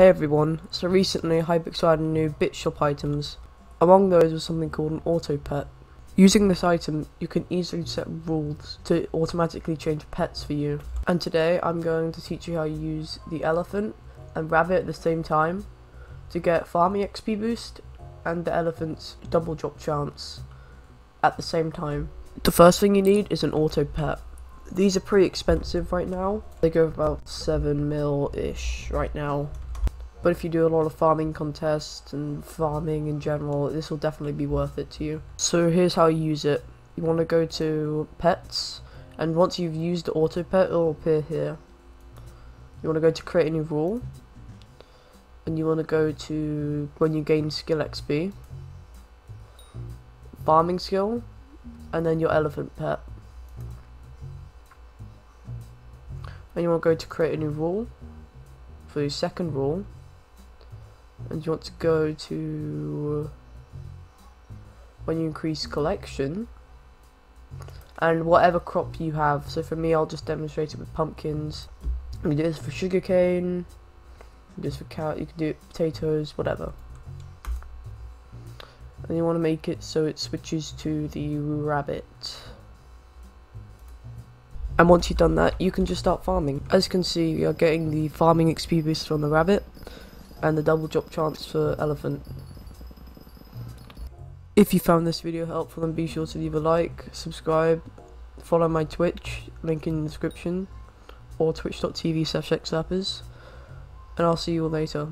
Hey everyone, so recently Hypixel added new bit shop items. Among those was something called an auto pet. Using this item, you can easily set rules to automatically change pets for you. And today I'm going to teach you how you use the elephant and rabbit at the same time to get farming XP boost and the elephant's double drop chance at the same time. The first thing you need is an auto pet. These are pretty expensive right now. They go about 7 mil ish right now. But if you do a lot of farming contests and farming in general, this will definitely be worth it to you. So here's how you use it. You want to go to pets, and once you've used the auto pet, it will appear here. You want to go to create a new rule, and you want to go to when you gain skill XP, farming skill, and then your elephant pet. And you want to go to create a new rule for your second rule and you want to go to when you increase collection and whatever crop you have. So for me I'll just demonstrate it with pumpkins. You can do this for sugarcane this for carrot you can do it potatoes whatever. And you want to make it so it switches to the rabbit. And once you've done that you can just start farming. As you can see are getting the farming XP boost from the rabbit and the double drop chance for elephant. If you found this video helpful then be sure to leave a like, subscribe, follow my Twitch, link in the description, or twitch.tv slash and I'll see you all later.